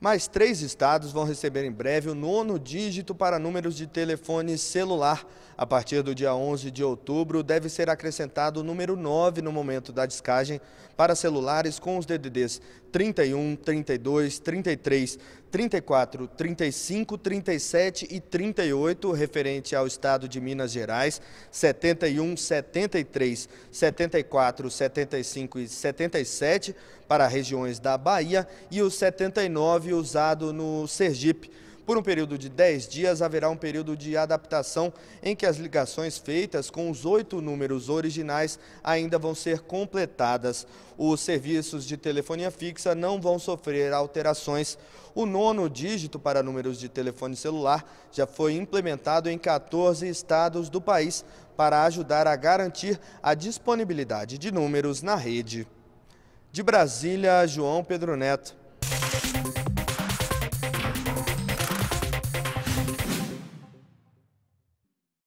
Mais três estados vão receber em breve o nono dígito para números de telefone celular. A partir do dia 11 de outubro, deve ser acrescentado o número 9 no momento da descagem para celulares com os DDDs 31, 32, 33, 34, 35, 37 e 38, referente ao estado de Minas Gerais, 71, 73, 74, 75 e 77 para regiões da Bahia e o 79 usado no Sergipe. Por um período de 10 dias, haverá um período de adaptação em que as ligações feitas com os oito números originais ainda vão ser completadas. Os serviços de telefonia fixa não vão sofrer alterações. O nono dígito para números de telefone celular já foi implementado em 14 estados do país para ajudar a garantir a disponibilidade de números na rede. De Brasília, João Pedro Neto.